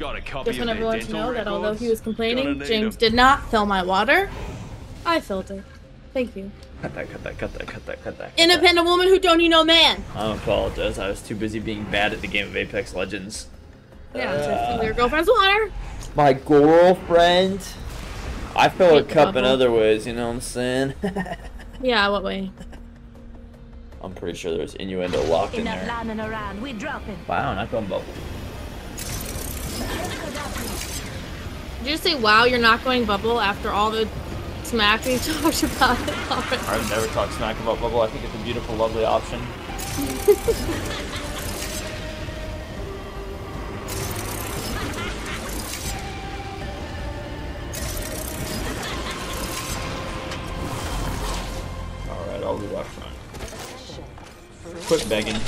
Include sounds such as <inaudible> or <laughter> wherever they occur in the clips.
Got a copy Just want everyone to dental know that although he was complaining, James James 'em. did not fill my water. I filled it. Thank you. Cut that, cut that, cut that, cut that, cut that. cut Independent woman who don't need no man. that. I apologize. I was too busy being bad at the game of Apex Legends. Yeah, so fill your girlfriend's water. My girlfriend. I fill a Take the cup in other ways, you know what I'm saying? <laughs> Yeah, what way? I'm pretty sure there's innuendo locked in Enough there. around. We dropping. Wow, not going bubble. Did you say, wow, you're not going bubble after all the smack we <laughs> talked about it? I've never talked smack about bubble. I think it's a beautiful, lovely option. <laughs> Alright, I'll be up front. Quit begging.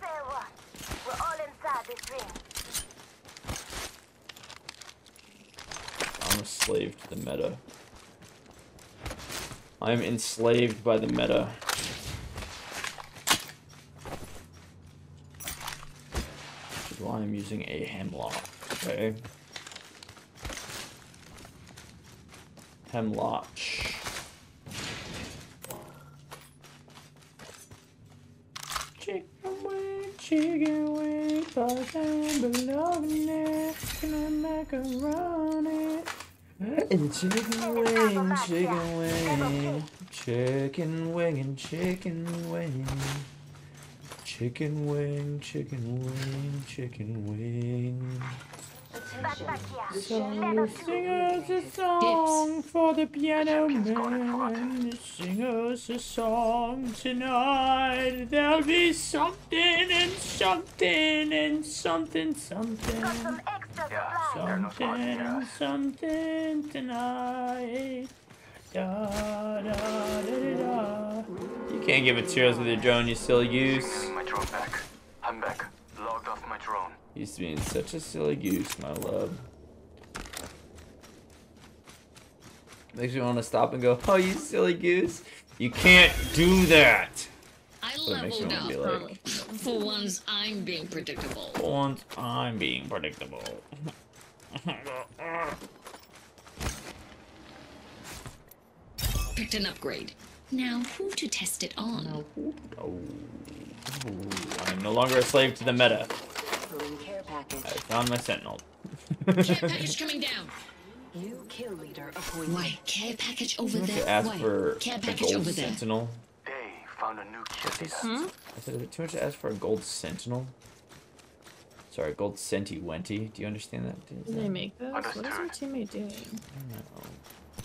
Fair one. We're all inside this ring. I'm a slave to the meta. I'm enslaved by the meta. Which is why I'm using a Hemlok, okay? Hemlok. Chicken wing, chicken wing, part-time belonging, chicken macaroni. And chicken wing, chicken wing, chicken wing and chicken wing. Chicken wing, chicken wing, chicken wing. Back, back here. So sing us a song for the piano man. Sing us a song tonight. There'll be something and something and something something. Got some extra supplies. Something and something tonight. Da, da, da. You can't give it to with your drone, you silly goose. my drone back. I'm back. Logged off. Used to being such a silly goose, my love. Makes me want to stop and go, oh, you silly goose. You can't do that. I But it makes me leveled up. like, For once, I'm being predictable. for once I'm being predictable. Picked an upgrade. Now, who to test it on? Oh, oh, I'm no longer a slave to the meta. Pulling care package. I found my sentinel. Care <laughs> package coming down. New kill leader appointed. Why, care package over there? to ask Why? for care a package gold over there. sentinel. They found a new kill leader. Hmm? I said, is it too much to ask for a gold sentinel? Sorry, gold senti wenty. Do you understand that? Is Did they that- make this? What is our teammate doing? I don't know.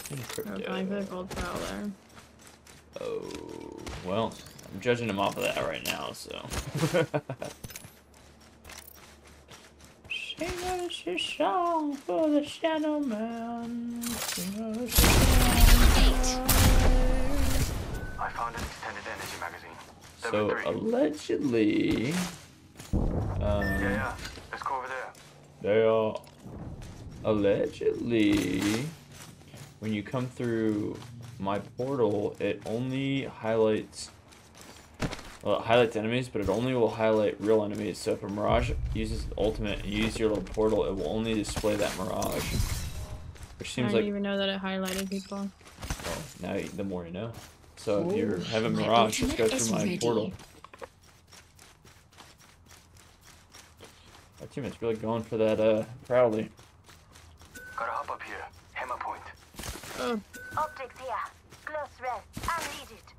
In They're going for the gold prowler. Oh, well, I'm judging him off of that right now, so. <laughs> Sing us a song for the Shadow Man. Sing us. I found an extended energy magazine. So three. allegedly, um, yeah, yeah. Let's go over there. they are allegedly when you come through my portal, it only highlights. Well, it highlights enemies, but it only will highlight real enemies. So if a Mirage uses ultimate and you use your little portal, it will only display that Mirage. Which I seems didn't like, even know that it highlighted people. well, now you, the more you know. So if you're Ooh, having my Mirage, just go through my ready. portal. Our teammate's really going for that, uh, Crowley. Gotta hop up here. Hammer point. Oh, Optics here. Close red. I need it.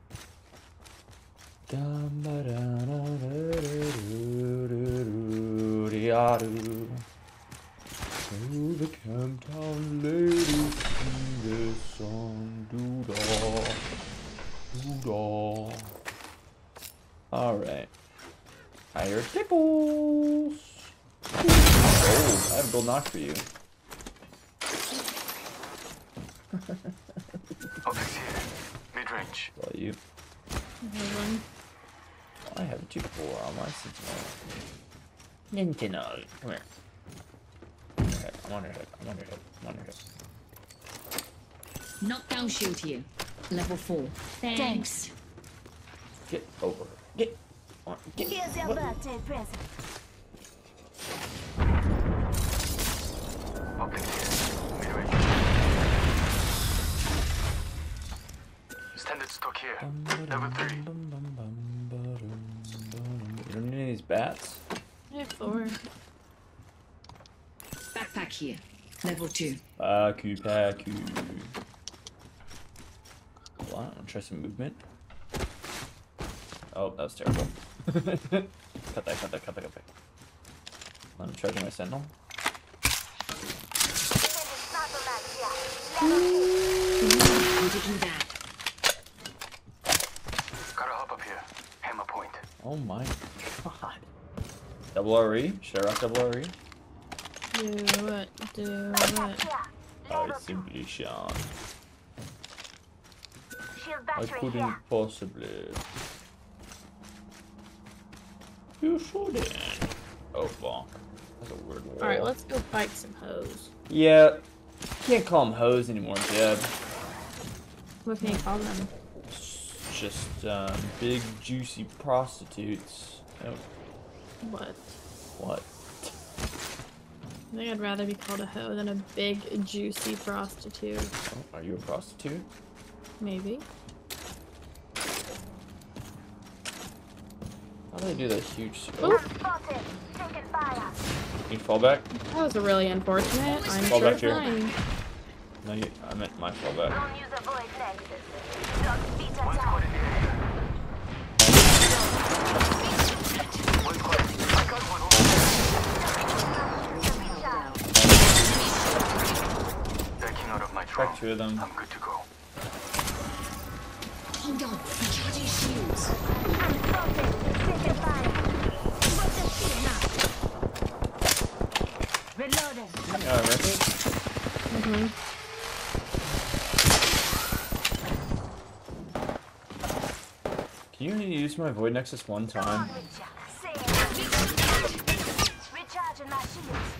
Oh, the Camptown ladies sing this song. Doo-dah. Doo-dah. Alright. Higher tickles. Oh, I have a gold knock for you. Optics here. Mid range. Well, you. hold on. I have two four on my sentinel. Sentinel, come here. Okay, I'm on your head. I'm on your head. I'm on your head. Knockdown shield here. Level 4. Thanks. Get over. Get on, get- Here's your what? birthday present. Optics here. Midway. Standard stock here. Level 3. You don't any of these bats? I have four. Backpack here. Level 2. Paku, paku. Hold on, I'll try some movement. Oh, that was terrible. <laughs> cut that, cut that, cut that, cut that. I'm charging my sentinel. Sending sniper mags here. Level How to do that? Gotta hop up here. Hammer point. Oh my god. Double RE? Should I rock double RE? Do it. Do it. Here. I Level two. simply shan't. Shield I battery couldn't here. possibly. You shouldn't. Oh fuck. That's a weird wall. Alright, let's go fight some hoes. Yeah. Can't call them hoes anymore, Deb. What can you call them? It's just um, big juicy prostitutes. Oh, What? what? I think I'd rather be called a hoe than a big, juicy prostitute. Oh, are you a prostitute? Maybe. How do they do that huge? Oop. Oh, I'm spotted. Taking fire. you fall back? That was a really unfortunate. I'm Fall sure back here. fine. No, you, I meant my fall back. Don't use a void nexus. Dog feet One squad attack. in the area. One squad. I got one over. Backing out of my drone. Crack two of them. I'm good to go. Hold on. Recharging shields. I'm. Taking fire. What's the speed now? Reloading. Yeah, record. Mm-hmm. Can you use my void nexus one time?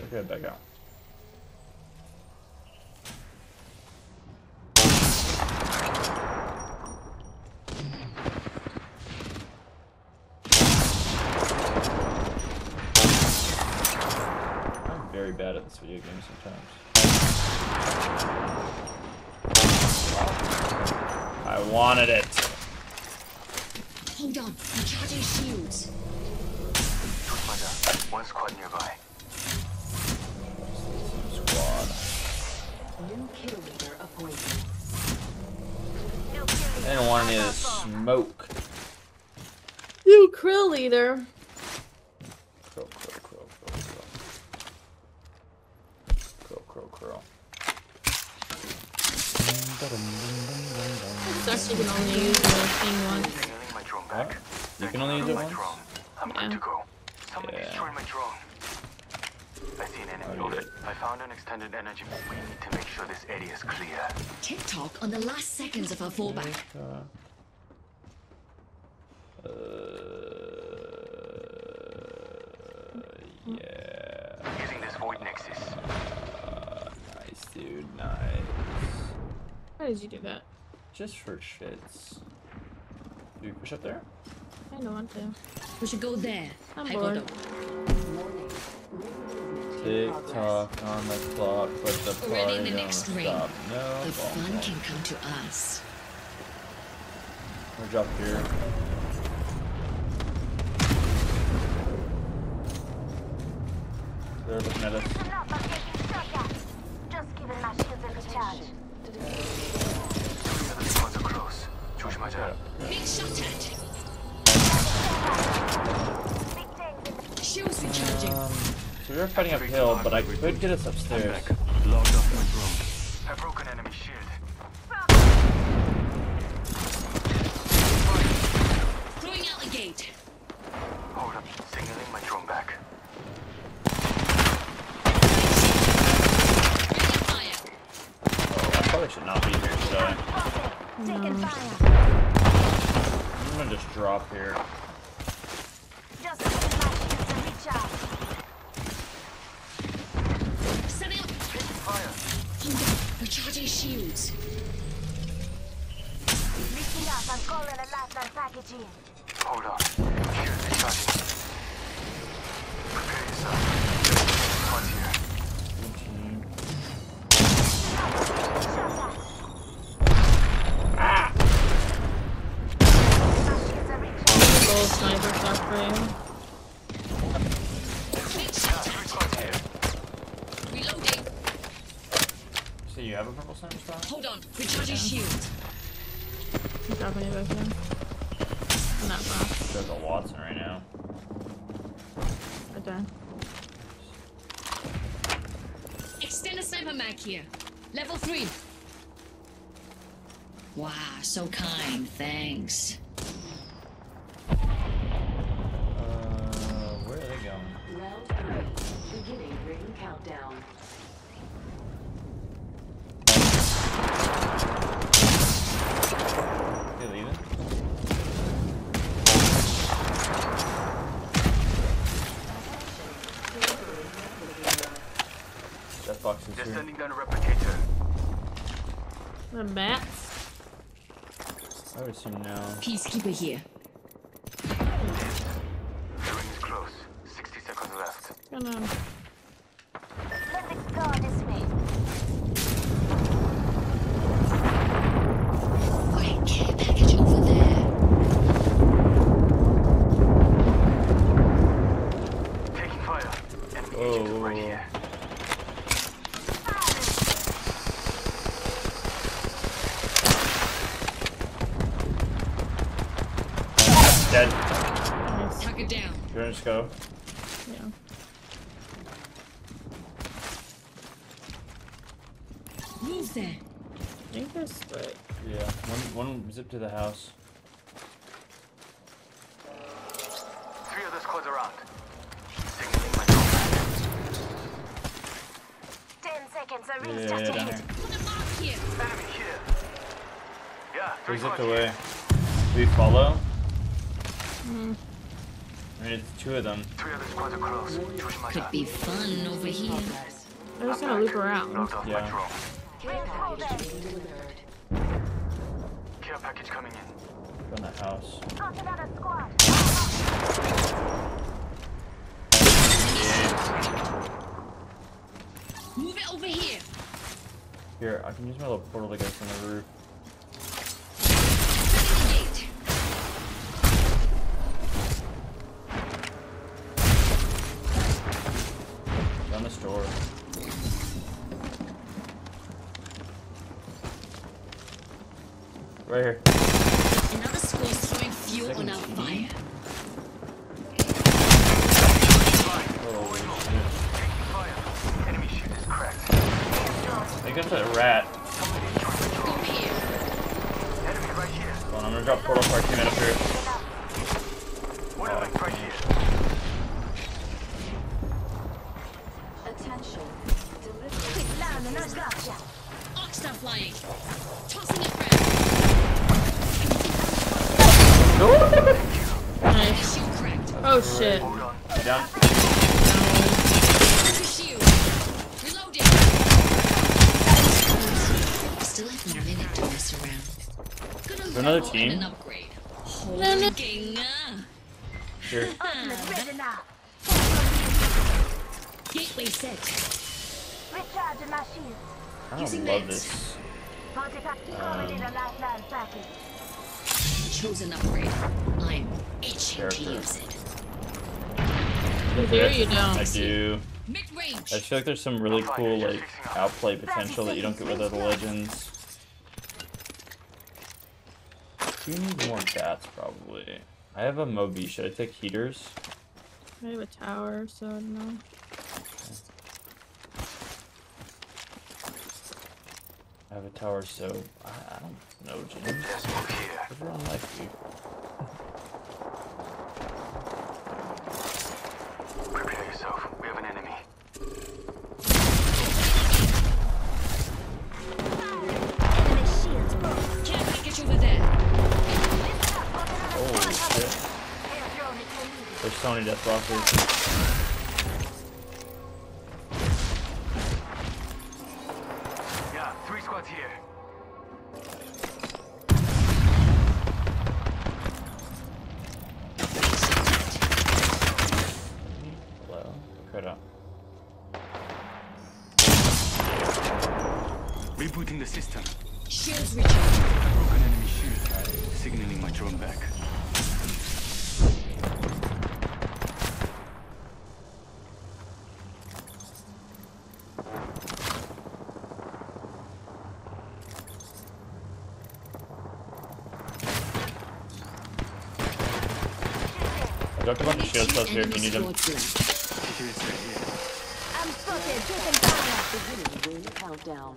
Shields. Okay, back out. I'm very bad at this video game sometimes. I wanted it. Hold on. I'm charging shields. Mother. One squad nearby. New kill leader appointed. I didn't want any of this smoke. You krill leader. Crow, crow, crow, crow, crow. Crow, crow, crow. Sucks you can only use the thing once. My drone. What? You can only use it once? I'm Yeah. good to go. Someone Yeah. destroyed my drone. I see an enemy. Yeah. I found an extended energy. We need to make sure this area is clear. TikTok on the last seconds of our fallback. Uh, uh, yeah. Using this void nexus. Uh, nice, dude. Nice. Why did you do that? Just for shits. Do you push up there? I don't want to. We should go there. I'm I bored. Tick tock on the clock, but the party Ready the next ring. No, the fun can come to us. We're drop here. They're looking at us. Just giving my a recharge. Close. Choose my. Big shot Um, so we were fighting uphill, but I could get us upstairs. Back. Logged off my drone. I broke an enemy shield. Throwing out the gate. Hold up. Signaling my drone back. Oh, I probably should not be here, should I? Taking fire. I'm gonna just drop here. Just giving my shields a recharge. Setting up. Taking fire. Hold on. Recharging shields. Listen up, I'm calling a lifeline package in. Hold on. Here's the sniper So you have a purple sniper spot? Hold on. Recharging shield. I'm dropping it back in. I'm not box. There's a Wattson right now. Right there. Extended sniper mag here. Level 3. Wow, so kind. Thanks. Sending down a replicator. The bats. I would assume now. Peacekeeper here. The ring is close. 60 seconds left. Gonna. Let's explore this way. Wait, care package over there. Taking fire. Enemy Whoa, agent whoa, right whoa. here. Dead. Nice. Tuck it down. You're gonna just go. Yeah. Move there. I think there's split. Yeah. One, one zip to the house. Three other squads around. Signaling my drone. Ten seconds, a Yeah, ring yeah, starts yeah, ahead. here. Put a mark here. Enemy here. Yeah, three Three zipped away. here. We follow? Mm. I mean, it's two of them. Three other squads are close. Could be fun over here. Progress. They're just gonna loop around. Logged off Yeah. my drone. Care package. Care package coming in. From the house. Got another squad. Move it over here. Here, I can use my little portal to get from the roof. Right here. Another squad's throwing fuel on our fire. Oh, fire. Enemy shield is cracked. I think that's a rat. Somebody's trying to Go drone. here. Enemy right here. Hold on, I'm gonna drop portal for our teammate up here. One right here. Attention. Delivery. Down, no gotcha. Oxstar flying. Nice. Oh shit. Hold on. Down. Counter shield. Reloading. Still have a minute to mess around. Gonna another team? and an upgrade. No, no. Here. Ultimate ready now. Gateway set. Recharging my shield. I don't love meds. this. Fortify Chosen upgrade. I'm itching Character. to use it. There You do or you I don't? do. Mid I feel like there's some really cool like outplay potential that you don't get with other legends. You need more bats probably. I have a Moby. Should I take heaters? I have a tower, so I don't know. Have a tower, so I, I don't know, James. There's smoke here. Everyone likes you. Prepare yourself. We have an enemy. Enemy shields broke. Care package over there. Holy shit. Air drone is released. There's so many death blockers. The system. Shields recharged. Broken enemy shield. Signaling my drone back. Got a bunch of shields up here if you need them. I'm fucking. Beginning countdown.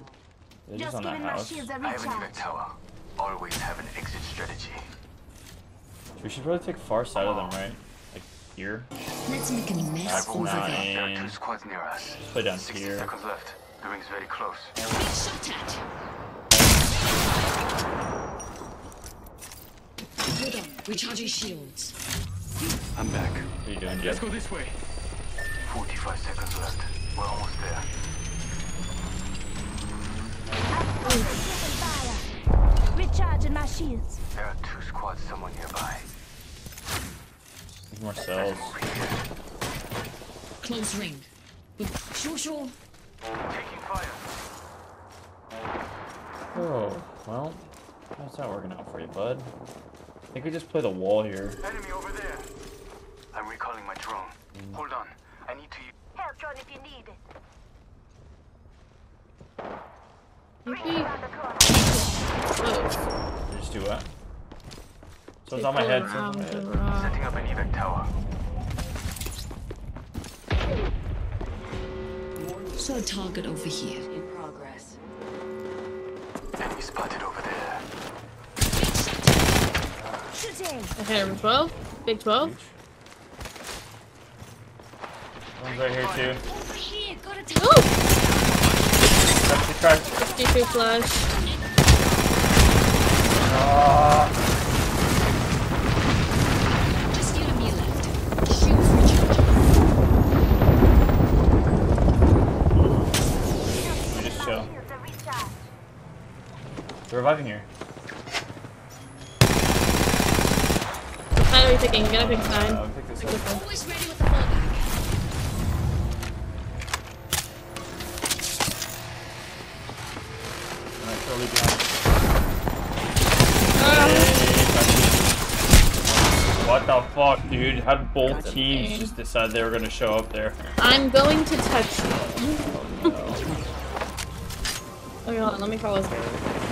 They're just Just on giving my house. shields a I have an evac recharge. tower. Always have an exit strategy. We should probably take far side of them, right? Like here. Let's make a mess over there. There are two squads near us. Play down 60 here. seconds left. The ring's very close. Being shot at. Hold on. Recharging shields. I'm back. What are you doing, Let's go this way. 45 seconds left. We're almost there. Taking fire. Recharging my shields. There are two squads somewhere nearby. More cells. Close ring. Sure, sure. Taking fire. Oh, well, how's that working out for you, bud? I think we just play the wall here. Enemy over there. I'm recalling my drone. Mm. Hold on. I need to. Help drone if you need it. Maybe Ring around the corner. close. You just do what? So it's on my head. around so it's on my head. Setting up an evac tower. So a target over here. In progress. Enemy spotted over there. Shooting. Okay, we're 12. Big 12. One's right here too. Over here. Got a target. Ooh! Crash the crash. 52 flash. Just you and me left. Shields recharging. You just chill. Shields a recharge. They're reviving here. What side are we picking? You gotta pick Uh, pick this one. Fuck, dude? How did both That's teams insane. just decide they were gonna show up there? I'm going to touch you. Okay, hold on. Let me call this guy.